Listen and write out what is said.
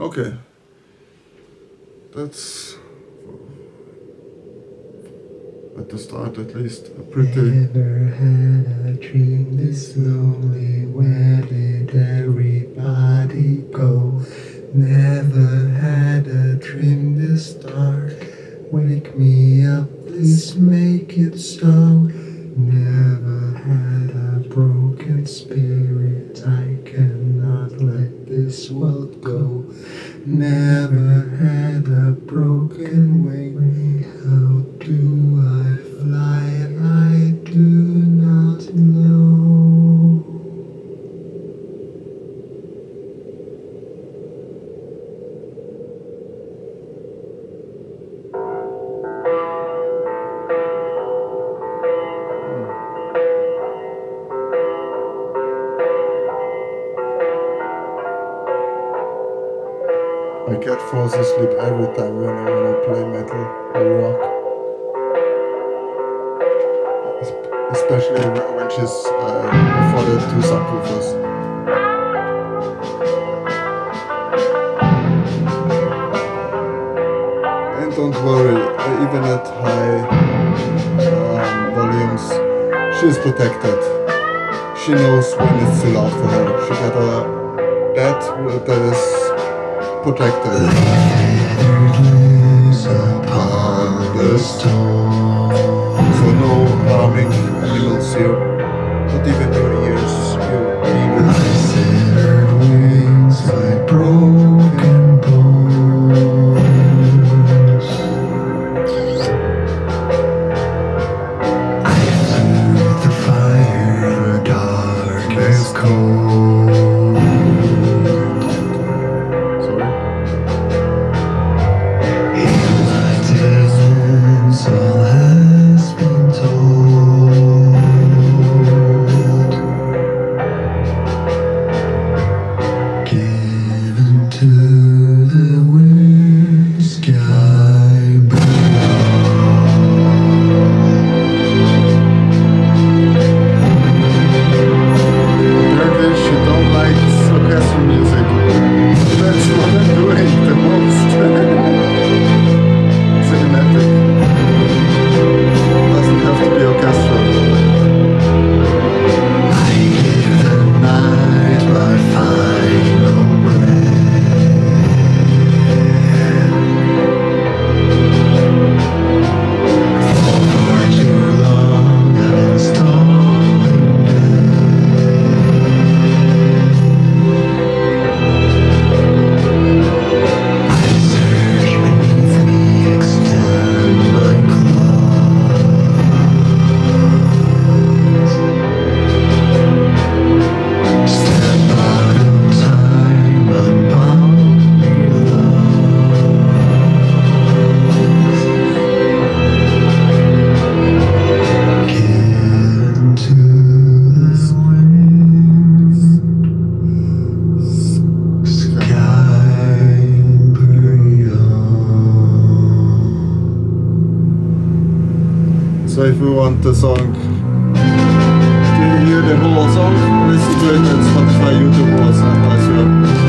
Okay. That's at the start at least a pretty Never had a dream this lonely. Where did everybody go? Never had a dream this dark. Wake me up, please make it so. Never had a broken spirit. Never had a broken wing. I get falls asleep every time when I, I play metal or rock. Especially when she's uh, before the two subwoofers. And don't worry, even at high um, volumes, she's protected. She knows when it's too loud for her. She got a bed that is protected. Feathers upon the stone. So no harming animals here. Not even your ears, So if you want the song to hear the whole song, listen to it on Spotify, YouTube or somewhere as well.